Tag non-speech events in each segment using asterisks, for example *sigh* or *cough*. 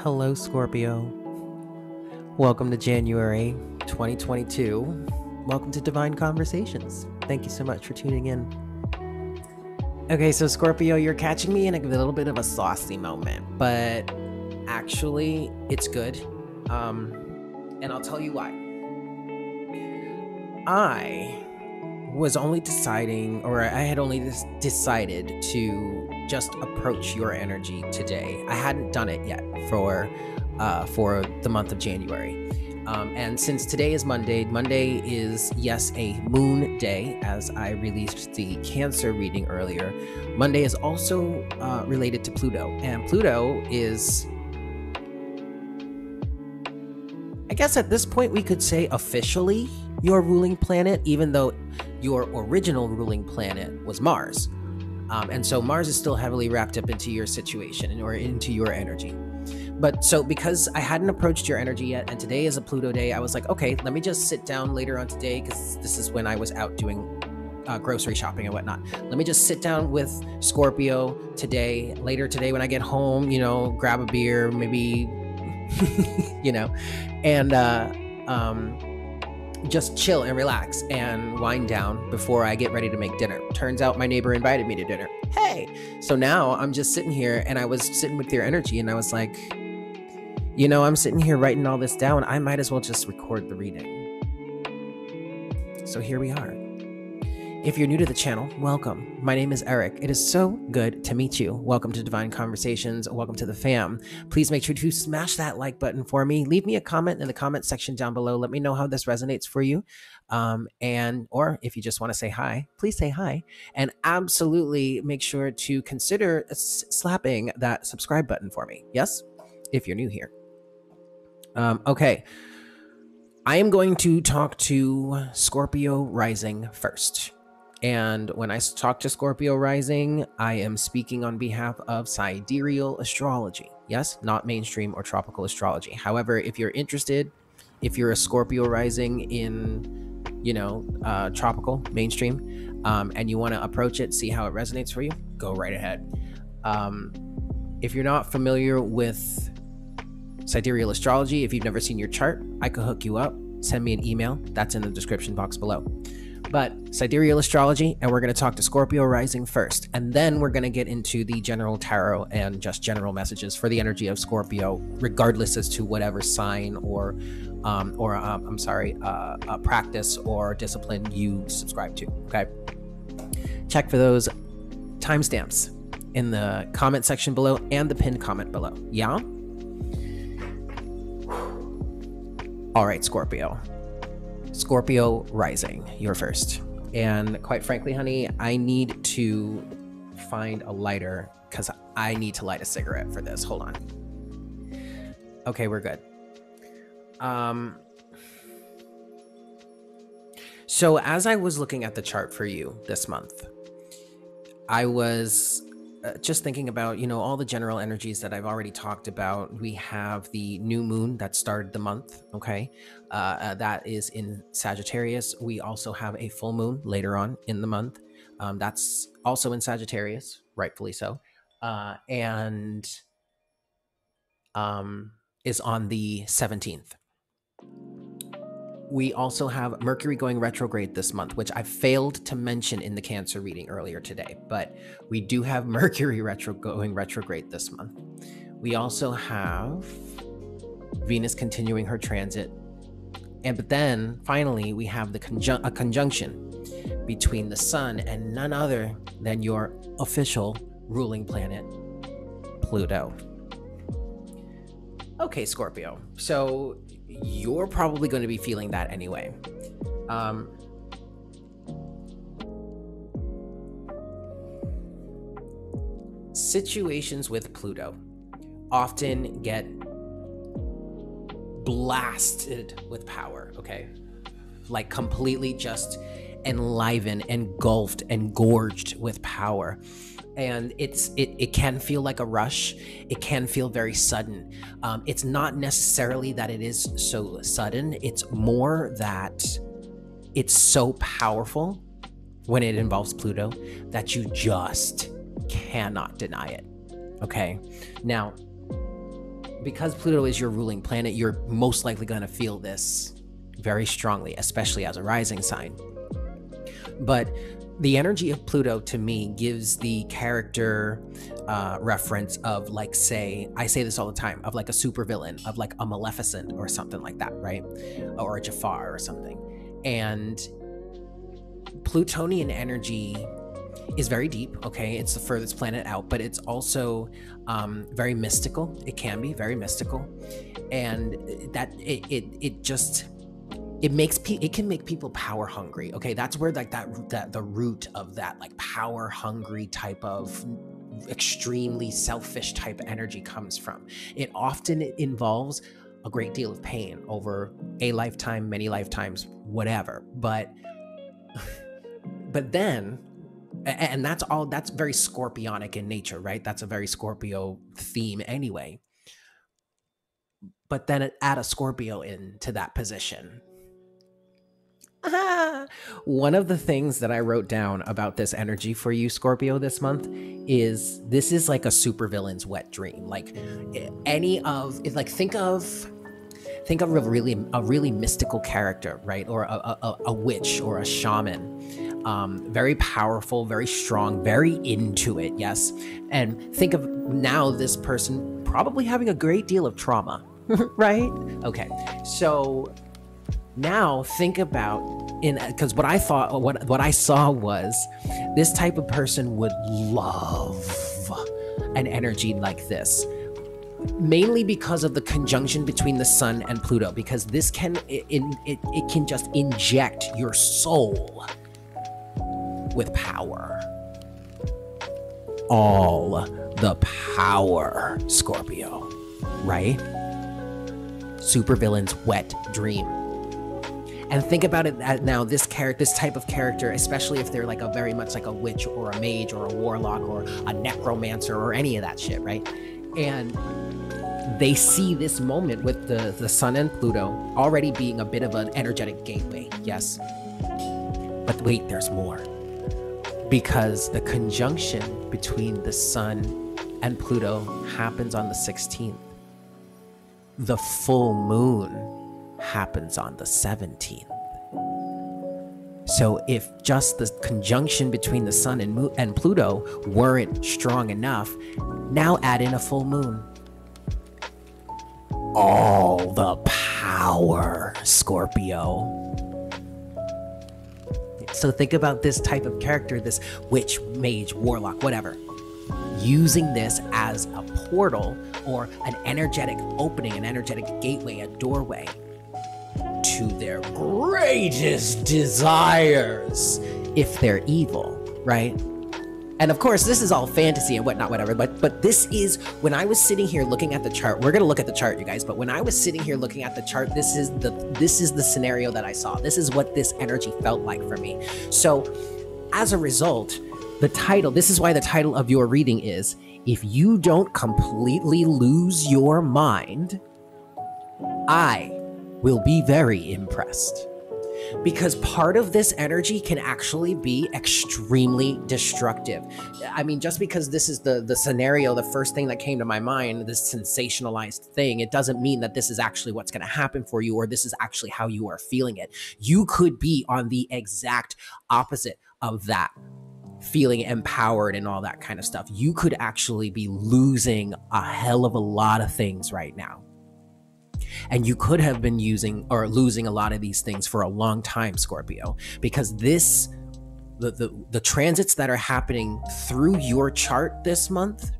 Hello, Scorpio. Welcome to January 2022. Welcome to Divine Conversations. Thank you so much for tuning in. Okay, so Scorpio, you're catching me in a little bit of a saucy moment, but actually, it's good. Um, and I'll tell you why. I was only deciding, or I had only decided to just approach your energy today. I hadn't done it yet for uh, for the month of January. Um, and since today is Monday, Monday is, yes, a moon day, as I released the Cancer reading earlier. Monday is also uh, related to Pluto. And Pluto is, I guess at this point, we could say officially your ruling planet, even though your original ruling planet was Mars. Um, and so Mars is still heavily wrapped up into your situation or into your energy. But so because I hadn't approached your energy yet, and today is a Pluto day, I was like, okay, let me just sit down later on today because this is when I was out doing uh, grocery shopping and whatnot. Let me just sit down with Scorpio today, later today when I get home, you know, grab a beer, maybe, *laughs* you know, and uh, um, just chill and relax and wind down before I get ready to make dinner. Turns out my neighbor invited me to dinner. Hey! So now I'm just sitting here and I was sitting with your energy and I was like, you know, I'm sitting here writing all this down. I might as well just record the reading. So here we are. If you're new to the channel, welcome. My name is Eric. It is so good to meet you. Welcome to Divine Conversations. Welcome to the fam. Please make sure to smash that like button for me. Leave me a comment in the comment section down below. Let me know how this resonates for you. Um, and or if you just want to say hi, please say hi. And absolutely make sure to consider slapping that subscribe button for me. Yes, if you're new here. Um, okay. I am going to talk to Scorpio Rising first. And when I talk to Scorpio Rising, I am speaking on behalf of sidereal astrology. Yes, not mainstream or tropical astrology. However, if you're interested, if you're a Scorpio Rising in, you know, uh, tropical, mainstream, um, and you want to approach it, see how it resonates for you, go right ahead. Um, if you're not familiar with sidereal astrology, if you've never seen your chart, I could hook you up. Send me an email. That's in the description box below but sidereal astrology, and we're going to talk to Scorpio rising first. And then we're going to get into the general tarot and just general messages for the energy of Scorpio, regardless as to whatever sign or, um, or um, I'm sorry, uh, uh, practice or discipline you subscribe to. Okay. Check for those timestamps in the comment section below and the pinned comment below. Yeah? All right, Scorpio. Scorpio rising, you're first. And quite frankly, honey, I need to find a lighter because I need to light a cigarette for this. Hold on. Okay, we're good. Um, so as I was looking at the chart for you this month, I was uh, just thinking about you know all the general energies that I've already talked about. We have the new moon that started the month. Okay, uh, uh, that is in Sagittarius. We also have a full moon later on in the month. Um, that's also in Sagittarius, rightfully so, uh, and um, is on the seventeenth we also have Mercury going retrograde this month, which I failed to mention in the Cancer reading earlier today, but we do have *laughs* Mercury retro going retrograde this month. We also have Venus continuing her transit. And but then finally we have the conjun- a conjunction between the sun and none other than your official ruling planet, Pluto. Okay, Scorpio. So you're probably going to be feeling that anyway. Um, situations with Pluto often get blasted with power, okay? Like completely just enlivened, engulfed, engorged with power and it's it, it can feel like a rush. It can feel very sudden. Um, it's not necessarily that it is so sudden. It's more that it's so powerful when it involves pluto that you just cannot deny it okay? Now because Pluto is your ruling planet, you're most likely going to feel this very strongly, especially as a rising sign. But the energy of Pluto to me gives the character uh, reference of, like, say, I say this all the time, of like a supervillain, of like a Maleficent or something like that, right? Or a Jafar or something. And Plutonian energy is very deep. Okay, it's the furthest planet out, but it's also um, very mystical. It can be very mystical, and that it it, it just it makes pe- it can make people power hungry. Okay, that's where like that that the root of that like power hungry type of extremely selfish type energy comes from. It often involves a great deal of pain over a lifetime, many lifetimes, whatever. But *laughs* but then and that's all that's very scorpionic in nature right that's a very scorpio theme anyway but then add a scorpio into that position *laughs* one of the things that i wrote down about this energy for you scorpio this month is this is like a supervillain's wet dream like any of like think of think of a really a really mystical character right or a, a, a witch or a shaman um, very powerful, very strong, very into it, yes. And think of now this person probably having a great deal of trauma, *laughs* right? Okay, so now think about in because what I thought, what what I saw was this type of person would love an energy like this mainly because of the conjunction between the sun and pluto because this can it, it, it can just inject your soul with power. All the power, Scorpio, right? Supervillain's wet dream. And think about it uh, now, this character, this type of character, especially if they're like a very much like a witch or a mage or a warlock or a necromancer or any of that shit, right? And they see this moment with the, the sun and Pluto already being a bit of an energetic gateway, yes. But wait, there's more because the conjunction between the sun and Pluto happens on the 16th. The full moon happens on the 17th. So if just the conjunction between the sun and, Mo- and Pluto weren't strong enough, now add in a full moon. All the power, Scorpio. So think about this type of character, this witch, mage, warlock, whatever, using this as a portal or an energetic opening, an energetic gateway, a doorway to their greatest desires if they're evil, right? And of course, this is all fantasy and whatnot, whatever. But but this is when I was sitting here looking at the chart. We're gonna look at the chart, you guys. But when I was sitting here looking at the chart, this is the this is the scenario that I saw. This is what this energy felt like for me. So, as a result, the title. This is why the title of your reading is "If You Don't Completely Lose Your Mind." I will be very impressed because part of this energy can actually be extremely destructive. I mean, just because this is the the scenario, the first thing that came to my mind, this sensationalized thing, it doesn't mean that this is actually what's going to happen for you or this is actually how you are feeling it. You could be on the exact opposite of that feeling empowered and all that kind of stuff. You could actually be losing a hell of a lot of things right now. And you could have been using or losing a lot of these things for a long time, Scorpio, because this the, the, the transits that are happening through your chart this month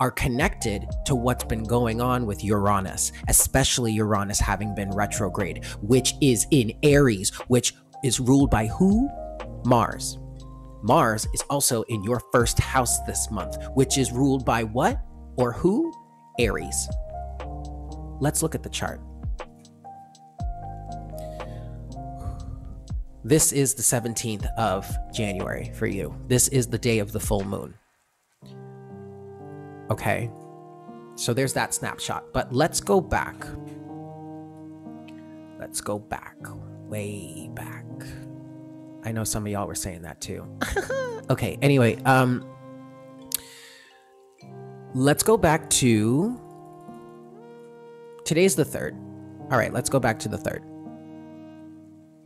are connected to what's been going on with Uranus, especially Uranus having been retrograde, which is in Aries, which is ruled by who? Mars. Mars is also in your first house this month, which is ruled by what or who? Aries. Let's look at the chart. This is the 17th of January for you. This is the day of the full moon. Okay. So there's that snapshot. But let's go back. Let's go back. Way back. I know some of y'all were saying that too. *laughs* okay, anyway, um let's go back to today's the third. All right, let's go back to the third.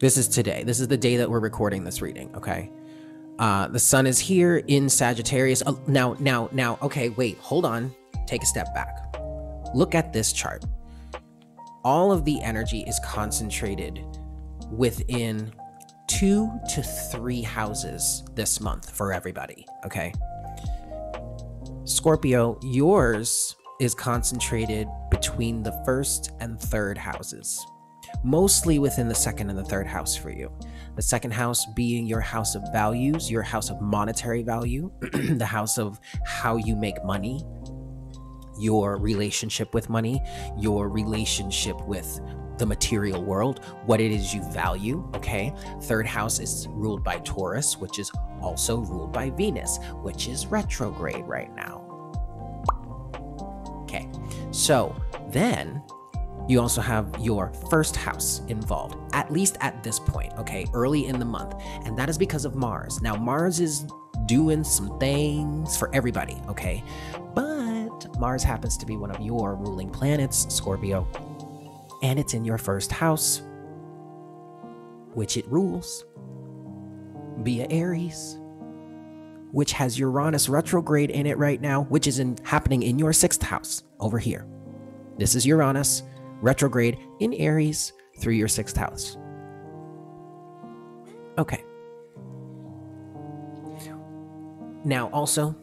This is today. This is the day that we're recording this reading, okay? Uh, the sun is here in Sagittarius. Uh, now, now, now, okay, wait, hold on. Take a step back. Look at this chart. All of the energy is concentrated within two to three houses this month for everybody, okay? Scorpio, yours is concentrated between the first and third houses, mostly within the second and the third house for you. The second house being your house of values, your house of monetary value, *clears throat* the house of how you make money, your relationship with money, your relationship with the material world, what it is you value. Okay. Third house is ruled by Taurus, which is also ruled by Venus, which is retrograde right now. Okay. So then you also have your first house involved, at least at this point, okay, early in the month. And that is because of Mars. Now, Mars is doing some things for everybody, okay? But Mars happens to be one of your ruling planets, Scorpio and it's in your first house, which it rules via Aries, which has Uranus retrograde in it right now, which is in, happening in your sixth house over here. This is Uranus retrograde in Aries through your sixth house. Okay. Now, also,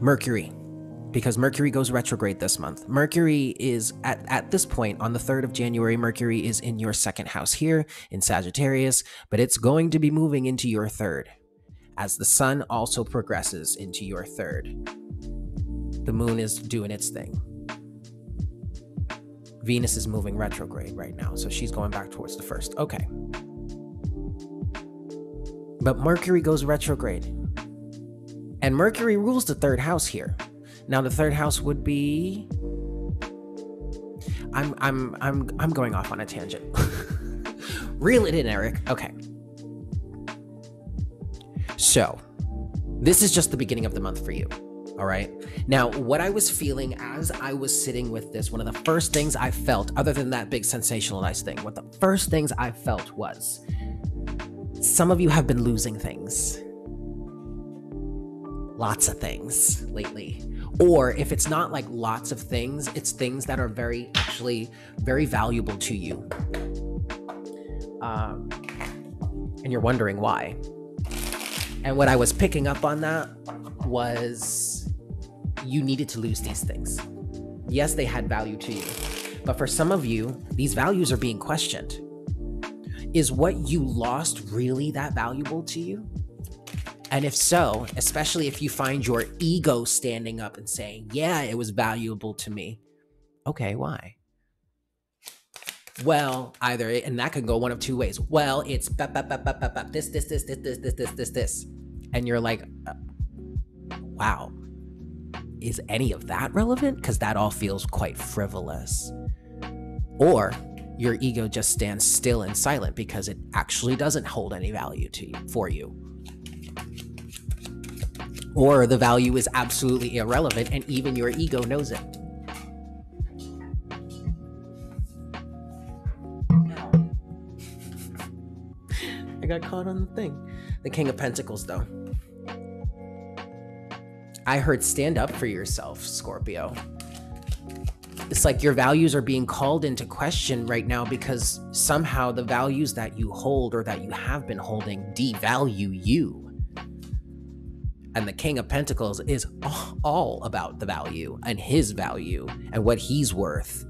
Mercury because Mercury goes retrograde this month. Mercury is at, at this point on the 3rd of January, Mercury is in your second house here in Sagittarius, but it's going to be moving into your third as the sun also progresses into your third. The moon is doing its thing. Venus is moving retrograde right now, so she's going back towards the first. Okay. But Mercury goes retrograde. And Mercury rules the third house here. Now the third house would be I'm I'm I'm I'm going off on a tangent. *laughs* Reel it in, Eric. Okay. So, this is just the beginning of the month for you. All right. Now, what I was feeling as I was sitting with this, one of the first things I felt, other than that big sensationalized thing, what the first things I felt was some of you have been losing things. Lots of things lately or if it's not like lots of things it's things that are very actually very valuable to you um, and you're wondering why and what i was picking up on that was you needed to lose these things yes they had value to you but for some of you these values are being questioned is what you lost really that valuable to you and if so, especially if you find your ego standing up and saying, yeah, it was valuable to me. Okay, why? Well, either, and that can go one of two ways. Well, it's this, this, this, this, this, this, this, this, this. And you're like, uh, wow, is any of that relevant? Because that all feels quite frivolous. Or your ego just stands still and silent because it actually doesn't hold any value to you for you or the value is absolutely irrelevant and even your ego knows it. Got caught on the thing. The King of Pentacles, though. I heard stand up for yourself, Scorpio. It's like your values are being called into question right now because somehow the values that you hold or that you have been holding devalue you and the King of Pentacles is all about the value and his value and what he's worth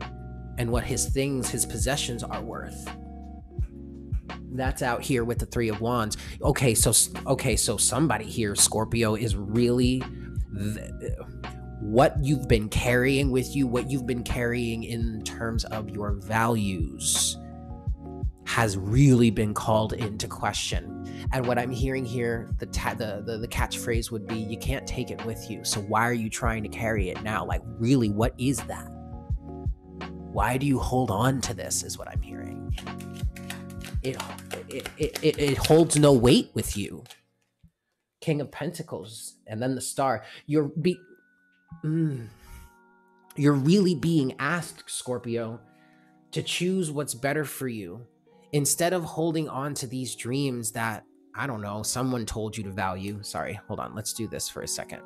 and what his things, his possessions are worth. That's out here with the 3 of wands. Okay, so okay, so somebody here Scorpio is really what you've been carrying with you, what you've been carrying in terms of your values has really been called into question. And what I'm hearing here, the, ta- the, the the catchphrase would be, "You can't take it with you. So why are you trying to carry it now? Like, really, what is that? Why do you hold on to this? Is what I'm hearing. It it it, it, holds no weight with you. King of Pentacles, and then the Star. You're be, mm, you're really being asked, Scorpio to choose what's better for you instead of holding on to these dreams that I don't know, someone told you to value. Sorry, hold on. Let's do this for a second.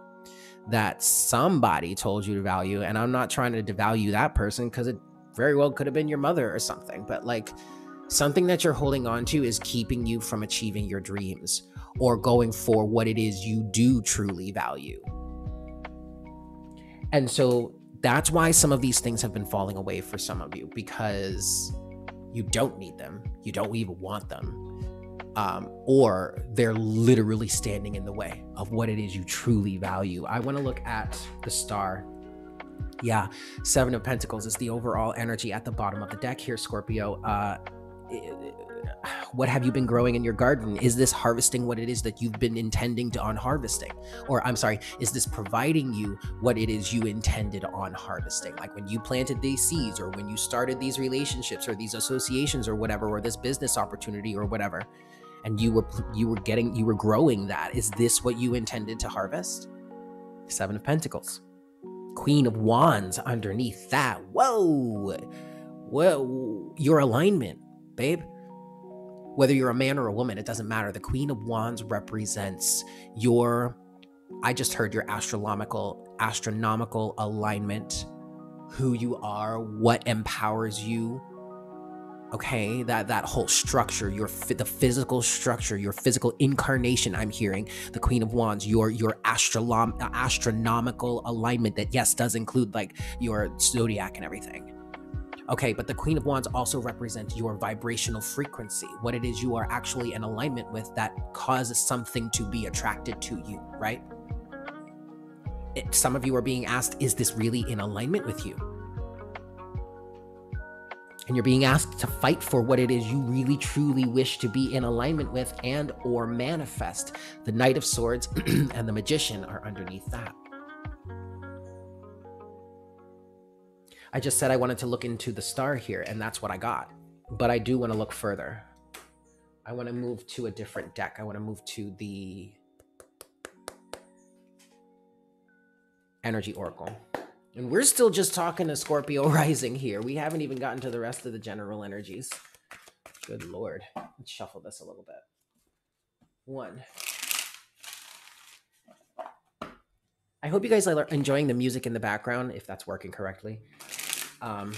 That somebody told you to value. And I'm not trying to devalue that person because it very well could have been your mother or something. But like something that you're holding on to is keeping you from achieving your dreams or going for what it is you do truly value. And so that's why some of these things have been falling away for some of you because you don't need them, you don't even want them um, or they're literally standing in the way of what it is you truly value. I want to look at the star. Yeah, Seven of Pentacles is the overall energy at the bottom of the deck here, Scorpio. Uh, *sighs* what have you been growing in your garden? Is this harvesting what it is that you've been intending to on harvesting? Or I'm sorry, is this providing you what it is you intended on harvesting? Like when you planted these seeds or when you started these relationships or these associations or whatever, or this business opportunity or whatever and you were you were getting you were growing that is this what you intended to harvest seven of pentacles queen of wands underneath that whoa whoa your alignment babe whether you're a man or a woman it doesn't matter. The queen of wands represents your i just heard your astronomical astronomical alignment who you are what empowers you. Okay that that whole structure your the physical structure your physical incarnation i'm hearing the queen of wands your your astrolom- astronomical alignment that yes does include like your zodiac and everything okay but the queen of wands also represents your vibrational frequency what it is you are actually in alignment with that causes something to be attracted to you right? It, some of you are being asked is this really in alignment with you? And you're being asked to fight for what it is you really truly wish to be in alignment with and or manifest. The knight of swords *clears throat* and the magician are underneath that i just said i wanted to look into the star here and that's what i got but i do want to look further i want to move to a different deck i want to move to the energy oracle and we're still just talking to Scorpio *laughs* rising here. We haven't even gotten to the rest of the general energies. Good lord. Let's shuffle this a little bit. One. I hope you guys are enjoying the music in the background, if that's working correctly. Um,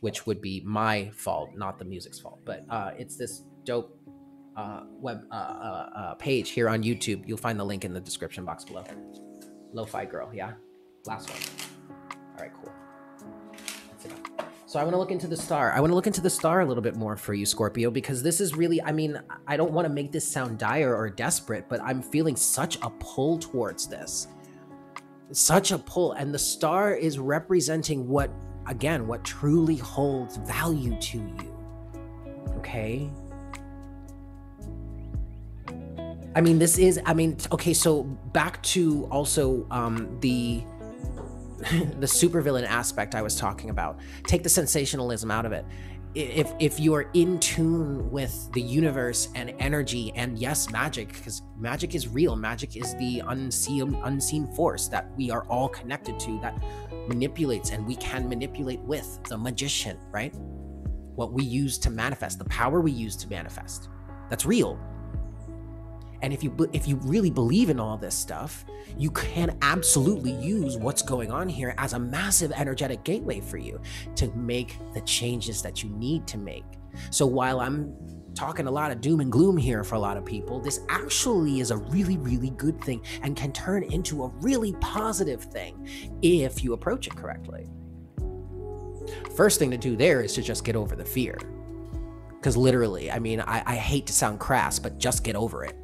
which would be my fault, not the music's fault. But uh, it's this dope uh, web uh, uh, uh page here on YouTube. You'll find the link in the description box below. Lo-Fi Girl, yeah? Last one. All right, cool. That's. So I want to look into the star. I want to look into the star a little bit more for you, Scorpio, because this is really, I mean, I don't want to make this sound dire or desperate, but I'm feeling such a pull towards this. Such a pull. And the star is representing what, again, what truly holds value to you. Okay? I mean, this is, I mean, okay, so back to also um, the *laughs* the supervillain aspect I was talking about. Take the sensationalism out of it. If if you are in tune with the universe and energy and yes, magic, because magic is real. Magic is the unseen unseen force that we are all connected to that manipulates and we can manipulate with the magician, right? What we use to manifest, the power we use to manifest. That's real. And if you if you really believe in all this stuff, you can absolutely use what's going on here as a massive energetic gateway for you to make the changes that you need to make. So while I'm talking a lot of doom and gloom here for a lot of people, this actually is a really, really good thing and can turn into a really positive thing if you approach it correctly. First thing to do there is to just get over the fear. Because literally, I mean, I, I hate to sound crass, but just get over it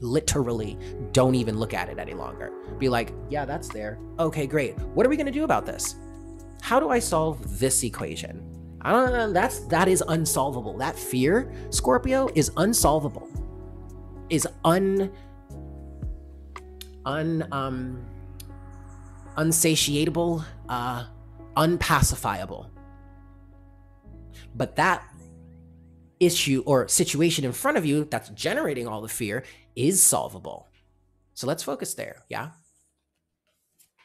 literally don't even look at it any longer. Be like, yeah, that's there. Okay, great. What are we going to do about this? How do I solve this equation? I don't know. That's that is unsolvable. That fear, Scorpio, is unsolvable. Is un un um unsatiable, uh unpacifiable. But that issue or situation in front of you that's generating all the fear is solvable. So let's focus there. Yeah.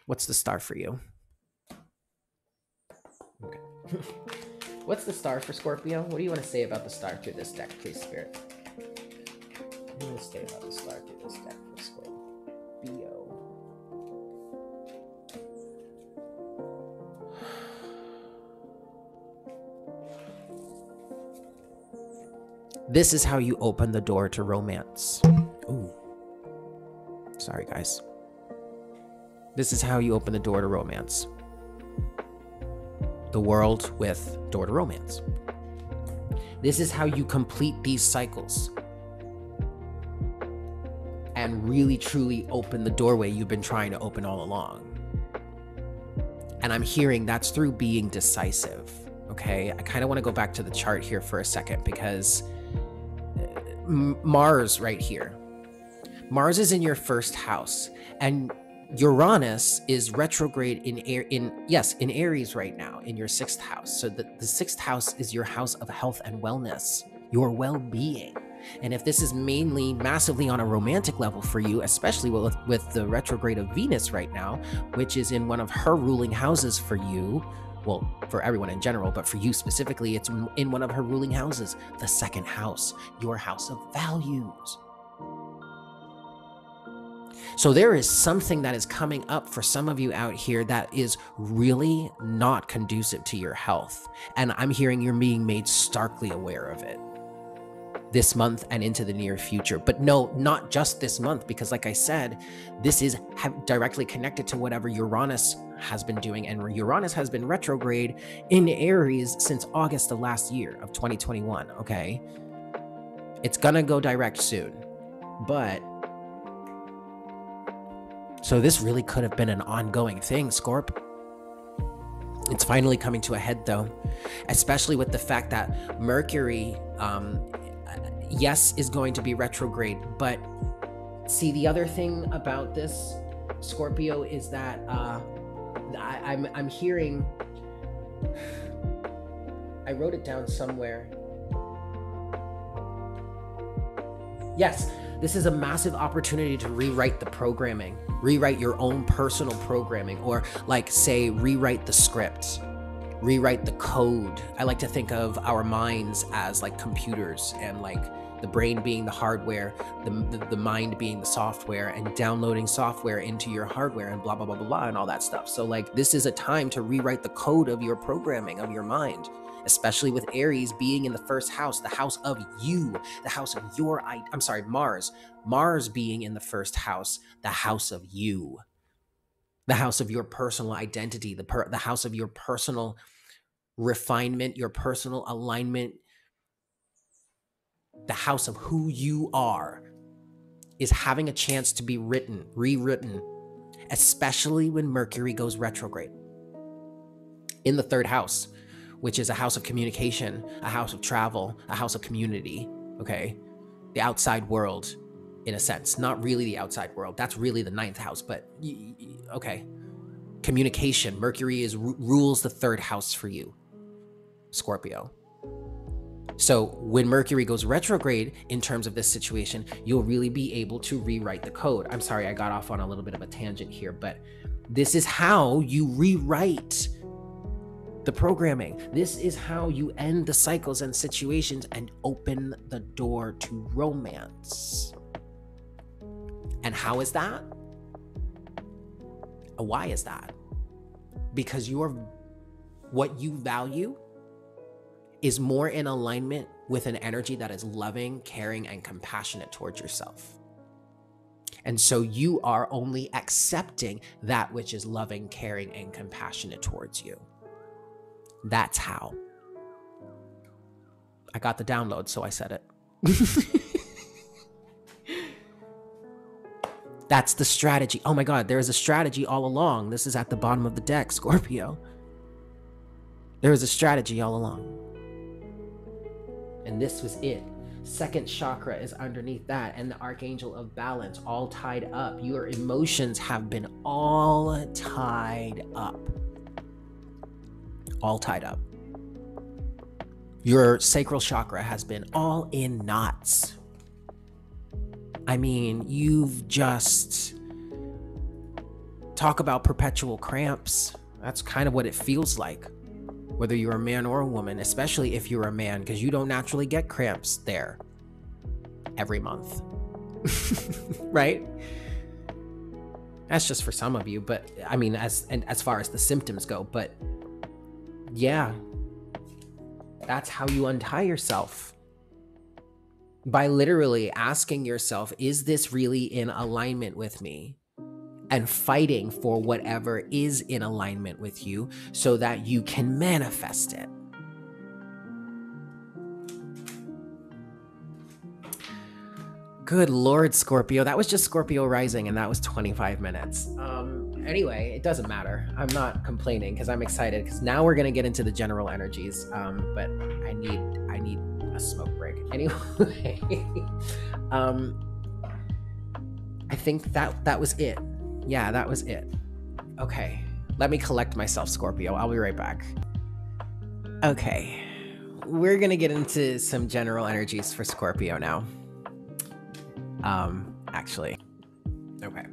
What's the star for you? Okay. *laughs* What's the star for Scorpio? What do you want to say about the star through this deck, please, Spirit? What do you want to say about the star through this deck for Scorpio? *sighs* This is how you open the door to romance. Ooh. Sorry, guys. This is how you open the door to romance. The world with door to romance. This is how you complete these cycles and really truly open the doorway you've been trying to open all along. And I'm hearing that's through being decisive. Okay. I kind of want to go back to the chart here for a second because uh, Mars, right here, Mars is in your first house, and Uranus is retrograde in air in yes in Aries right now in your sixth house. So the, the sixth house is your house of health and wellness, your well-being. And if this is mainly massively on a romantic level for you, especially with, with the retrograde of Venus right now, which is in one of her ruling houses for you, well, for everyone in general, but for you specifically, it's in one of her ruling houses, the second house, your house of values. So there is something that is coming up for some of you out here that is really not conducive to your health. And I'm hearing you're being made starkly aware of it this month and into the near future. But no, not just this month, because like I said, this is directly connected to whatever Uranus has been doing. And Uranus has been retrograde in Aries since August of last year of 2021. Okay. It's going to go direct soon. But so this really could have been an ongoing thing, Scorp. It's finally coming to a head, though, especially with the fact that Mercury, um, yes, is going to be retrograde. But see, the other thing about this, Scorpio, is that uh, I, I'm I'm hearing. I wrote it down somewhere. Yes, this is a massive opportunity to rewrite the programming, rewrite your own personal programming, or like say, rewrite the script, rewrite the code. I like to think of our minds as like computers and like the brain being the hardware, the, the, the, mind being the software, and downloading software into your hardware and blah, blah, blah, blah, blah, and all that stuff. So, like, this is a time to rewrite the code of your programming, of your mind especially with Aries being in the first house, the house of you, the house of your I I'm sorry, Mars. Mars being in the first house, the house of you. The house of your personal identity, the per, the house of your personal refinement, your personal alignment, the house of who you are is having a chance to be written, rewritten, especially when Mercury goes retrograde in the third house which is a house of communication, a house of travel, a house of community, okay? The outside world, in a sense. Not really the outside world. That's really the ninth house, but okay. Communication. Mercury is rules the third house for you, Scorpio. So when Mercury goes retrograde in terms of this situation, you'll really be able to rewrite the code. I'm sorry, I got off on a little bit of a tangent here, but this is how you rewrite the programming. This is how you end the cycles and situations and open the door to romance. And how is that? Why is that? Because your what you value is more in alignment with an energy that is loving, caring, and compassionate towards yourself. And so you are only accepting that which is loving, caring, and compassionate towards you. That's how. I got the download, so I said it. *laughs* That's the strategy. Oh my God, there is a strategy all along. This is at the bottom of the deck, *laughs* Scorpio. There is a strategy all along. And this was it. Second chakra is underneath that, and the archangel of balance, all tied up. Your emotions have been all tied up all tied up. Your sacral chakra has been all in knots. I mean, you've just talk about perpetual cramps. That's kind of what it feels like whether you're a man or a woman, especially if you're a man, because you don't naturally get cramps there every month. *laughs* right? That's just for some of you, but I mean, as and as far as the symptoms go, but yeah, that's how you untie yourself by literally asking yourself, is this really in alignment with me? And fighting for whatever is in alignment with you so that you can manifest it. Good Lord, Scorpio. That was just Scorpio rising, and that was 25 minutes. Um, anyway, it doesn't matter. I'm not complaining because I'm excited because now we're gonna get into the general energies. Um, but I need I need a smoke break. *laughs* Anyway, um, I think that that was it. Yeah, that was it. Okay, let me collect myself, Scorpio. I'll be right back. Okay, we're gonna get into some general energies for Scorpio now. Um, actually, okay.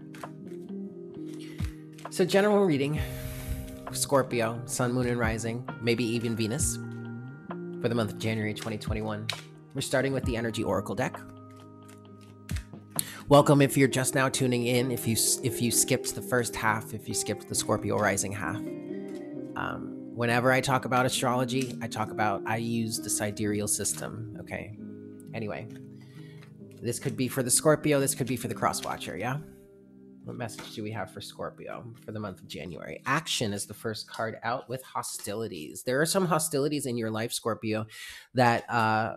So, general reading Scorpio, Sun, Moon, and Rising, maybe even Venus for the month of January 2021. We're starting with the Energy Oracle deck. Welcome if you're just now tuning in. If you if you skipped the first half, if you skipped the Scorpio rising half. Um, whenever I talk about astrology, I talk about I use the sidereal system. Okay. Anyway, this could be for the Scorpio. This could be for the Cross Watcher. Yeah. What message do we have for Scorpio for the month of January? Action is the first card out with hostilities. There are some hostilities in your life, Scorpio, that, uh,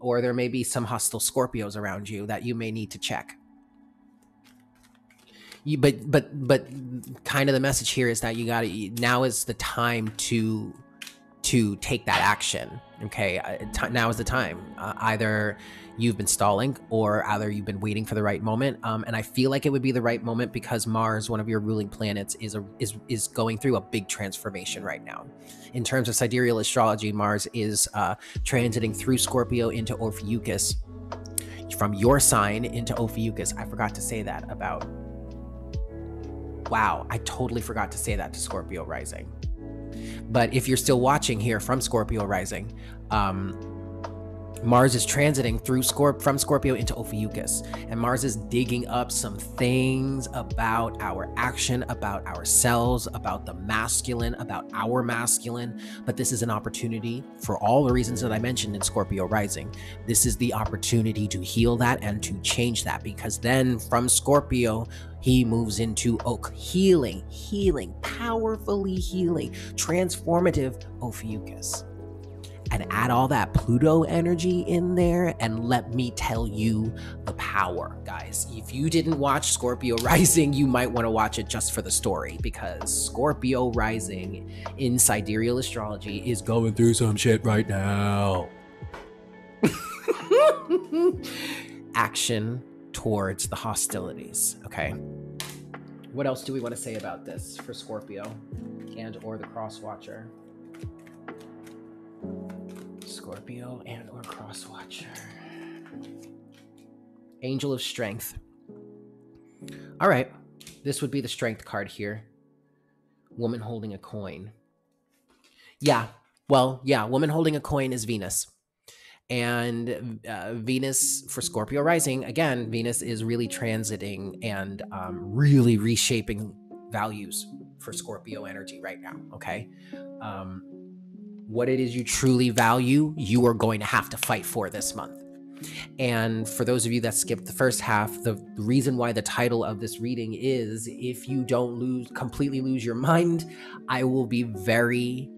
or there may be some hostile Scorpios around you that you may need to check. You, but but but kind of the message here is that you got to now is the time to to take that action. Okay, uh, now is the time. Uh, either you've been stalling or either you've been waiting for the right moment. Um, and I feel like it would be the right moment because Mars, one of your ruling planets, is a is is going through a big transformation right now. In terms of sidereal astrology, Mars is uh, transiting through Scorpio into Ophiuchus, from your sign into Ophiuchus. I forgot to say that about. Wow, I totally forgot to say that to Scorpio rising. But if you're still watching here from Scorpio rising, um, Mars is transiting through Scorp from Scorpio into Ophiuchus, and Mars is digging up some things about our action, about ourselves, about the masculine, about our masculine. But this is an opportunity for all the reasons that I mentioned in Scorpio rising. This is the opportunity to heal that and to change that because then from Scorpio, he moves into oak healing, healing, powerfully healing, transformative Ophiuchus and add all that Pluto energy in there and let me tell you the power, guys. If you didn't watch Scorpio *laughs* Rising, you might want to watch it just for the story because Scorpio Rising in sidereal astrology is going through some shit right now. *laughs* Action towards the hostilities, okay? What else do we want to say about this for Scorpio and or the Cross Watcher? Scorpio and or Crosswatcher. Angel of Strength. All right. This would be the strength card here. Woman holding a coin. Yeah. Well, yeah, woman holding a coin is Venus. And uh, Venus for Scorpio rising, again, Venus is really transiting and um, really reshaping values for Scorpio energy right now. Okay. Um, what it is you truly value, you are going to have to fight for this month. And for those of you that skipped the first half, the reason why the title of this reading is if you don't lose completely lose your mind, I will be very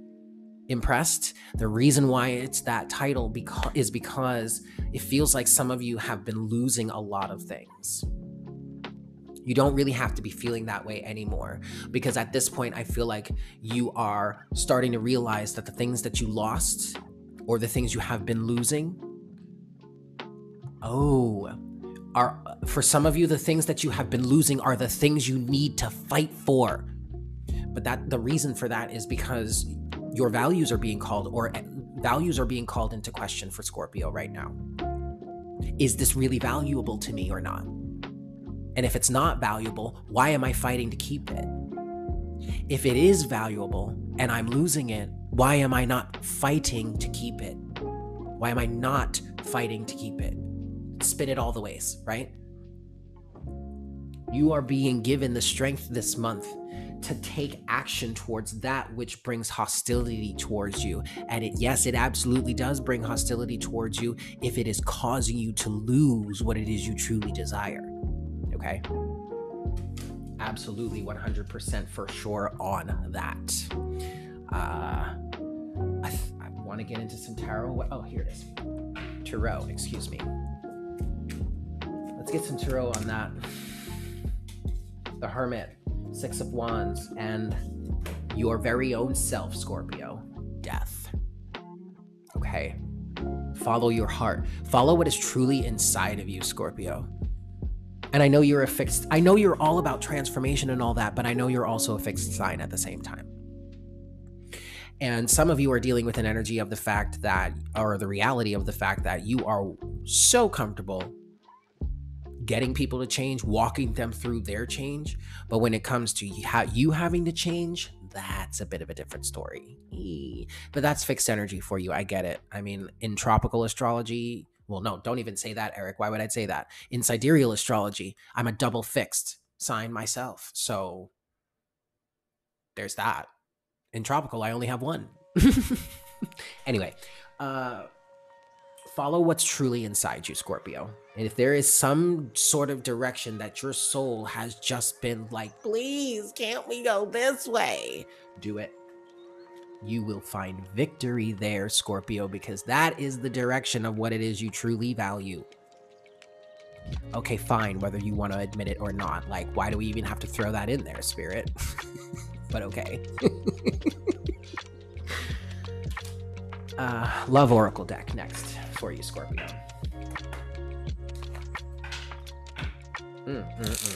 impressed. The reason why it's that title because is because it feels like some of you have been losing a lot of things. You don't really have to be feeling that way anymore because at this point, I feel like you are starting to realize that the things that you lost or the things you have been losing, oh, are for some of you, the things that you have been losing are the things you need to fight for. But that the reason for that is because your values are being called or eh, values are being called into question for Scorpio right now. Is this really valuable to me or not? And if it's not valuable, why am I fighting to keep it? If it is valuable and I'm losing it, Why am I not fighting to keep it? Why am I not fighting to keep it? Spin it all the ways, right? You are being given the strength this month to take action towards that which brings hostility towards you. And it, yes, it absolutely does bring hostility towards you if it is causing you to lose what it is you truly desire. Okay? Absolutely 100% for sure on that. Uh, I, th- I want to get into some tarot. Oh, here it is. Tarot, excuse me. Let's get some tarot on that. The Hermit Six of Wands, and your very own self, Scorpio, death. Okay. Follow your heart. Follow what is truly inside of you, Scorpio. And I know you're a fixed, I know you're all about transformation and all that, but I know you're also a fixed sign at the same time. And some of you are dealing with an energy of the fact that, or the reality of the fact that you are so comfortable getting people to change, walking them through their change. But when it comes to you having to change, that's a bit of a different story. But that's fixed energy for you. I get it. I mean, in tropical astrology, well, no, don't even say that, Eric. Why would I say that? In sidereal astrology, I'm a double fixed sign myself. So there's that. In tropical, I only have one. *laughs* anyway, uh, follow what's truly inside you, Scorpio. And if there is some sort of direction that your soul has just been like, please, can't we go this way? Do it. You will find victory there, Scorpio, because that is the direction of what it is you truly value. Okay, fine, whether you want to admit it or not. Like, why do we even have to throw that in there, Spirit? *laughs* but okay. *laughs* uh, Love Oracle deck next for you, Scorpio. Mm, mm,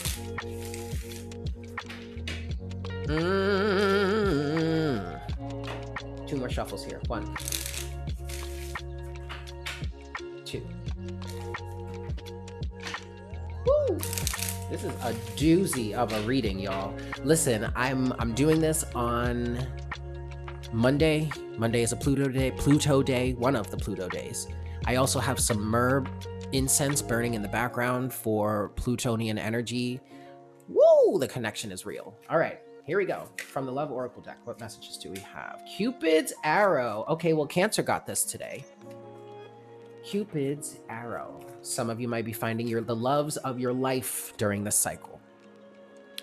mm. Two more shuffles here. One, two. Woo! This is a doozy of a reading, y'all. Listen, I'm I'm doing this on Monday. Monday is a Pluto day. Pluto day, one of the Pluto days. I also have some myrrh incense burning in the background for Plutonian energy. Woo! The connection is real. All right, here we go. From the Love Oracle deck, what messages do we have? Cupid's arrow. Okay, well, Cancer got this today. Cupid's arrow. Some of you might be finding your the loves of your life during this cycle.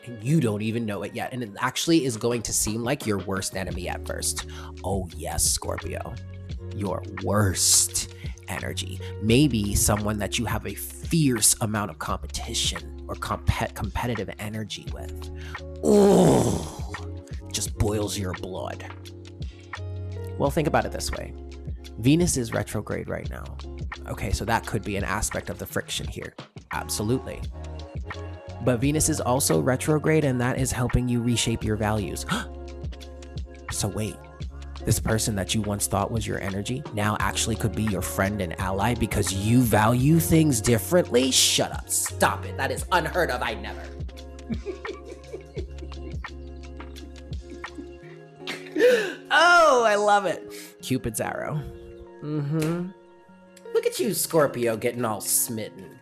And you don't even know it yet. And it actually is going to seem like your worst enemy at first. Oh, yes, Scorpio. Your worst energy. Maybe someone that you have a fierce amount of competition or comp- competitive energy with. Oh, just boils your blood. Well, think about it this way Venus is retrograde right now. Okay, so that could be an aspect of the friction here. Absolutely. But Venus is also retrograde, and that is helping you reshape your values. *gasps* so, wait, this person that you once thought was your energy now actually could be your friend and ally because you value things differently? Shut up. Stop it. That is unheard of. I never. *laughs* oh, I love it. Cupid's arrow. Mm hmm. Look at you, Scorpio, getting all smitten.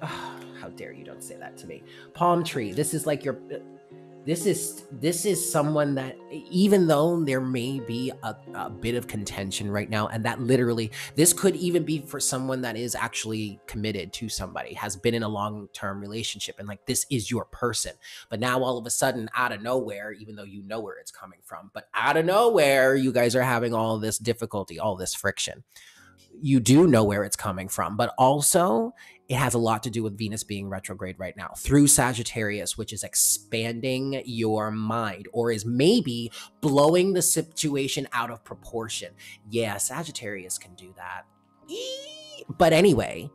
Oh, *sighs* how dare you don't say that to me. Palm tree. This is like your this is this is someone that even though there may be a, a, bit of contention right now and that literally this could even be for someone that is actually committed to somebody has been in a long-term relationship and like this is your person. But now all of a sudden out of nowhere even though you know where it's coming from but out of nowhere you guys are having all this difficulty all this friction. You do know where it's coming from but also it has a lot to do with Venus being retrograde right now through Sagittarius, which is expanding your mind or is maybe blowing the situation out of proportion. Yeah, Sagittarius can do that. But anyway,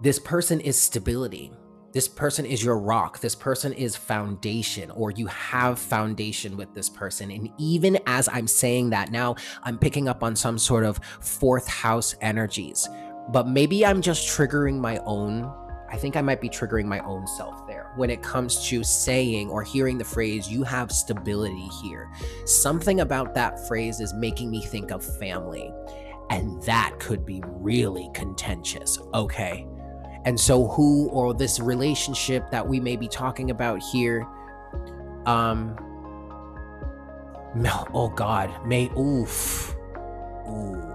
this person is stability. This person is your rock. This person is foundation, or you have foundation with this person. And even as I'm saying that now, I'm picking up on some sort of fourth house energies but maybe I'm just triggering my own. I think I might be triggering my own self there. when it comes to saying or hearing the phrase, you have stability here. Something about that phrase is making me think of family. And that could be really contentious. Okay. And so, who or this relationship that we may be talking about here, um, oh God, may, oof, ooh.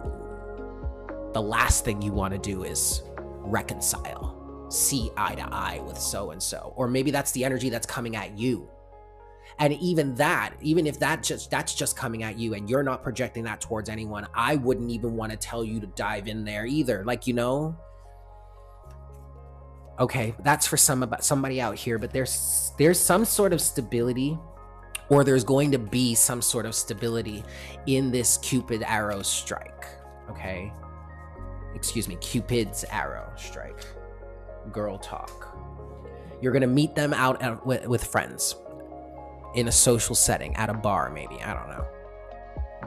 The last thing you want to do is reconcile see eye to eye with so and so or maybe that's the energy that's coming at you. And even that even if that just that's just coming at you and you're not projecting that towards anyone i wouldn't even want to tell you to dive in there either like you know? Okay that's for some about somebody out here but there's there's some sort of stability or there's going to be some sort of stability in this cupid arrow strike okay excuse me cupid's arrow strike girl talk. You're to meet them out at, with, with friends in a social setting, at a bar, maybe. I don't know.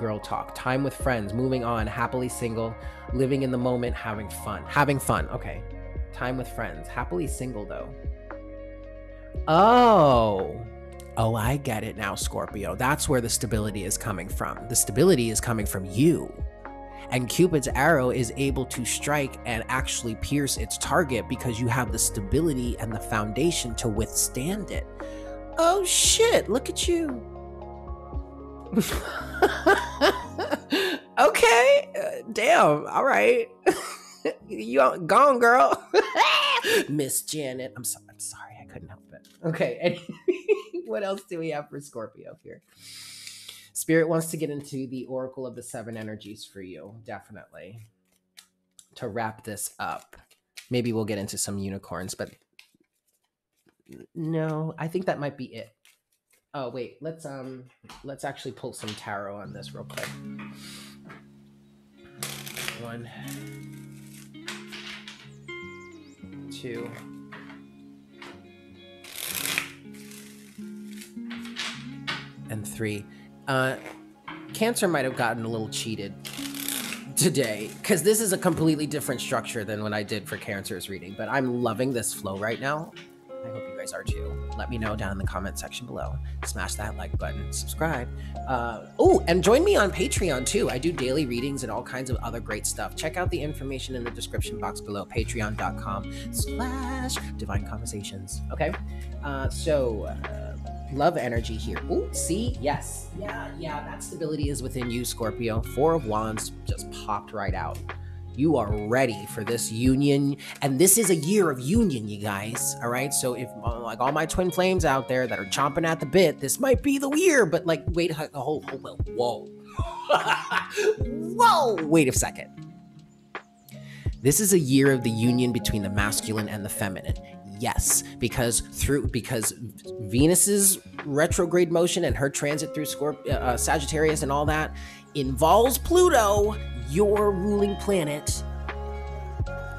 Girl talk, time with friends, moving on, happily single, living in the moment, having fun. Having fun, okay. Time with friends, happily single though. Oh, oh, I get it now, Scorpio. That's where the stability is coming from. The stability is coming from you and Cupid's arrow is able to strike and actually pierce its target because you have the stability and the foundation to withstand it. Oh shit, look at you. *laughs* okay, uh, damn, all right. *laughs* you gone, girl. *laughs* Miss Janet. I'm sorry. I'm sorry. I couldn't help it. Okay. what else do we have for Scorpio here? Spirit wants to get into the Oracle of the Seven Energies for you, definitely. To wrap this up, maybe we'll get into some unicorns, but no, I think that might be it. Oh wait, let's um, let's actually pull some tarot on this real quick. One, two. And three. Uh, Cancer might have gotten a little cheated today because this is a completely different structure than what I did for Cancer's reading, but I'm loving this flow right now. I hope you guys are too. Let me know down in the comment section below. Smash that like button, subscribe. Uh, oh, and join me on Patreon too. I do daily readings and all kinds of other great stuff. Check out the information in the description box below, patreon.com slash divine conversations. Okay. Uh, so, uh, love energy here. Oh, see? Yes. Yeah, yeah, that stability is within you, Scorpio. Four of Wands just popped right out. You are ready for this union. And this is a year of union, you guys. All right. So, if like all my twin flames out there that are chomping at the bit, this might be the year, but like, wait, hold, hold, whoa. *laughs* whoa. Wait a second. This is a year of the union between the masculine and the feminine yes because through because venus's retrograde motion and her transit through Scorp- uh, uh, sagittarius and all that involves pluto your ruling planet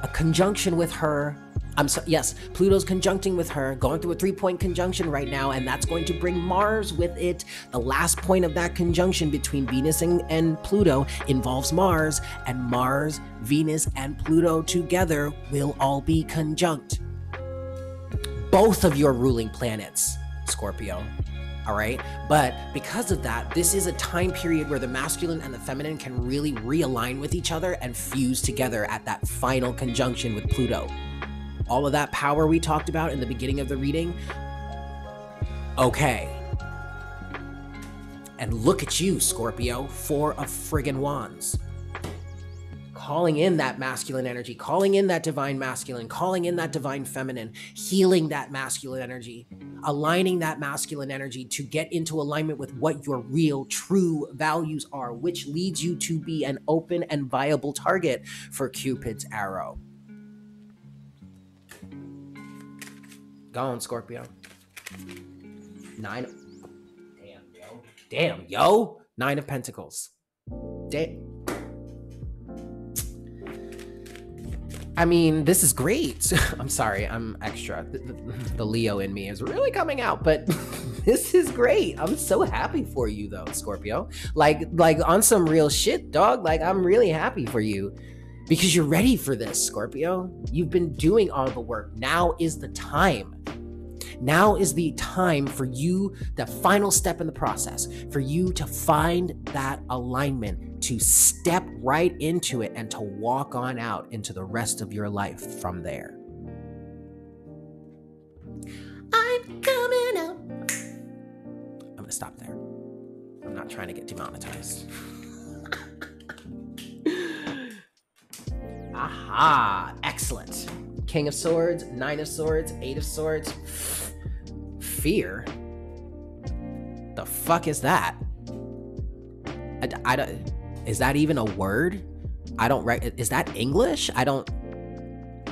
a conjunction with her I'm so, yes, Pluto's conjuncting with her, going through a three point conjunction right now, and that's going to bring Mars with it. The last point of that conjunction between Venus and, and Pluto involves Mars, and Mars, Venus, and Pluto together will all be conjunct both of your ruling planets, Scorpio. All right. But because of that, this is a time period where the masculine and the feminine can really realign with each other and fuse together at that final conjunction with Pluto. All of that power we talked about in the beginning of the reading. Okay. And look at you, Scorpio, four of friggin' wands calling in that masculine energy, calling in that divine masculine, calling in that divine feminine, healing that masculine energy, aligning that masculine energy to get into alignment with what your real, true values are, which leads you to be an open and viable target for Cupid's arrow. Gone, Scorpio. Nine. Damn, yo. Damn, yo. Nine of Pentacles. Damn. I mean, this is great. *laughs* I'm sorry, I'm extra. The, the, the, Leo in me is really coming out, but *laughs* this is great. I'm so happy for you though, Scorpio. Like like on some real shit, dog. Like I'm really happy for you because you're ready for this, Scorpio. You've been doing all the work. Now is the time. Now is the time for you, the final step in the process, for you to find that alignment, to step right into it, and to walk on out into the rest of your life from there. I'm coming up. I'm going to stop there. I'm not trying to get demonetized. Aha! Excellent. King of Swords, Nine of Swords, Eight of Swords. Fear? The fuck is that? I, I don't. Is that even a word? I don't. Right? Is that English? I don't.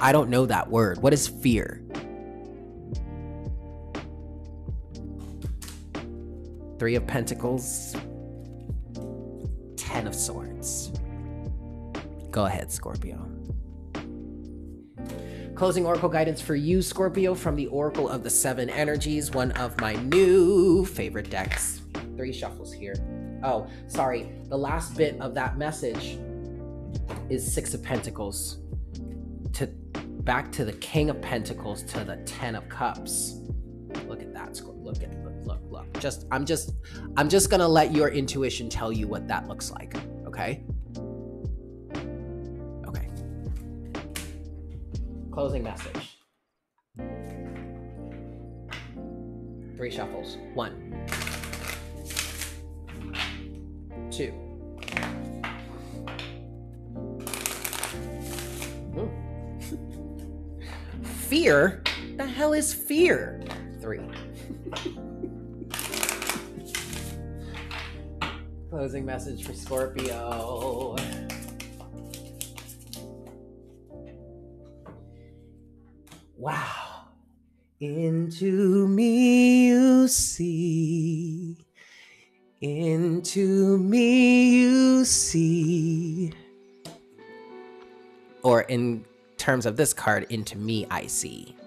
I don't know that word. What is fear? Three of Pentacles, Ten of Swords. Go ahead, Scorpio. Closing Oracle guidance for you, Scorpio, from the Oracle of the Seven Energies, one of my new favorite decks. Three shuffles here. Oh, sorry. The last bit of that message is Six of Pentacles. To back to the King of Pentacles to the Ten of Cups. Look at that. Look at look, look, look. Just I'm just I'm just gonna let your intuition tell you what that looks like. Okay. Closing message. Three shuffles. One, two. *laughs* fear? The hell is fear? Three. *laughs* Closing message for Scorpio. Into me you see. Into me you see. Or in terms of this card, into me I see.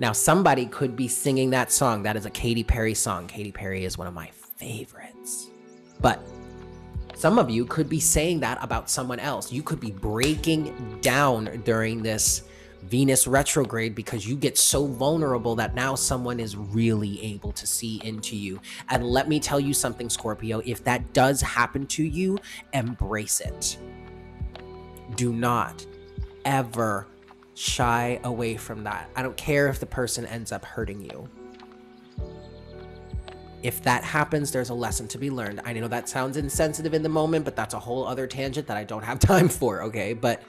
Now, somebody could be singing that song. That is a Katy Perry song. Katy Perry is one of my favorites. But some of you could be saying that about someone else. You could be breaking down during this Venus retrograde because you get so vulnerable that now someone is really able to see into you. And let me tell you something, Scorpio, if that does happen to you, embrace it. Do not ever shy away from that. I don't care if the person ends up hurting you if that happens, there's a lesson to be learned. I know that sounds insensitive in the moment, but that's a whole other tangent that I don't have *laughs* time for, okay? But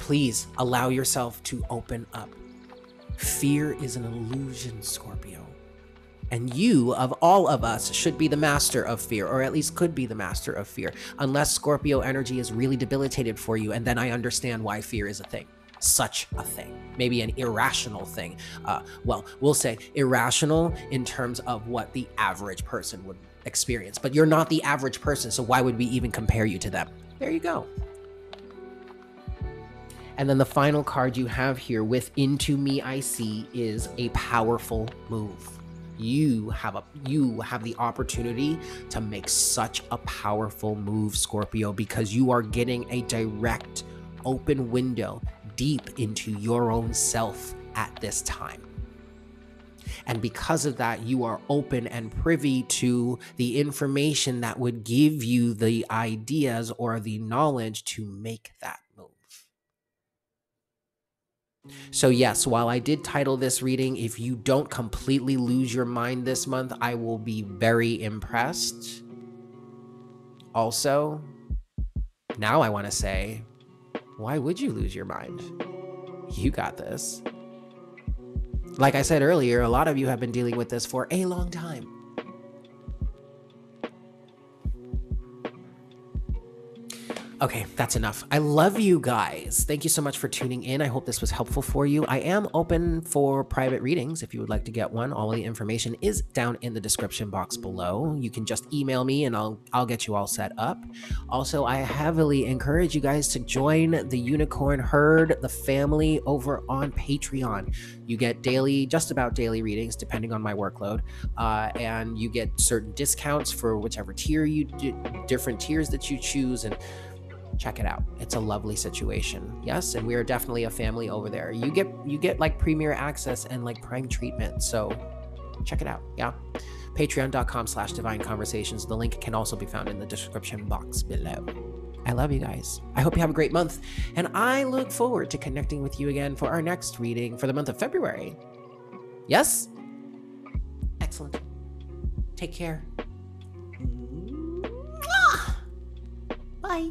please allow yourself to open up. Fear is an illusion, Scorpio. And you, of all of us, should be the master of fear, or at least could be the master of fear, unless Scorpio energy is really debilitated for you, and then I understand why fear is a thing such a thing, maybe an irrational thing. Uh, well, we'll say irrational in terms of what the average person would experience, but you're not the average person, so why would we even compare you to them? There you go. And then the final card you have here with Into Me I See is a powerful move. You have a you have the opportunity to make such a powerful move, Scorpio, because you are getting a direct open window deep into your own self at this time. And because of that, you are open and privy to the information that would give you the ideas or the knowledge to make that. So, yes, while I did title this reading, if you don't completely lose your mind this month, I will be very impressed. Also, now I want to say, why would you lose your mind? You got this. Like I said earlier, a lot of you have been dealing with this for a long time. Okay, that's enough. I love you guys. Thank you so much for tuning in. I hope this was helpful for you. I am open for private readings if you would like to get one. All the information is down in the description box below. You can just email me and I'll I'll get you all set up. Also, I heavily encourage you guys to join the Unicorn Herd, the family over on Patreon. You get daily, just about daily readings depending on my workload, uh, and you get certain discounts for whichever tier you do, different tiers that you choose and check it out. It's a lovely situation. Yes, and we are definitely a family over there. You get you get like premier access and like prime treatment. So check it out. Yeah. Patreon.com slash divine conversations. The link can also be found in the description box below. I love you guys. I hope you have a great month, and I look forward to connecting with you again for our next reading for the month of February. Yes? Excellent. Take care. Bye.